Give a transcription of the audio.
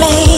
me.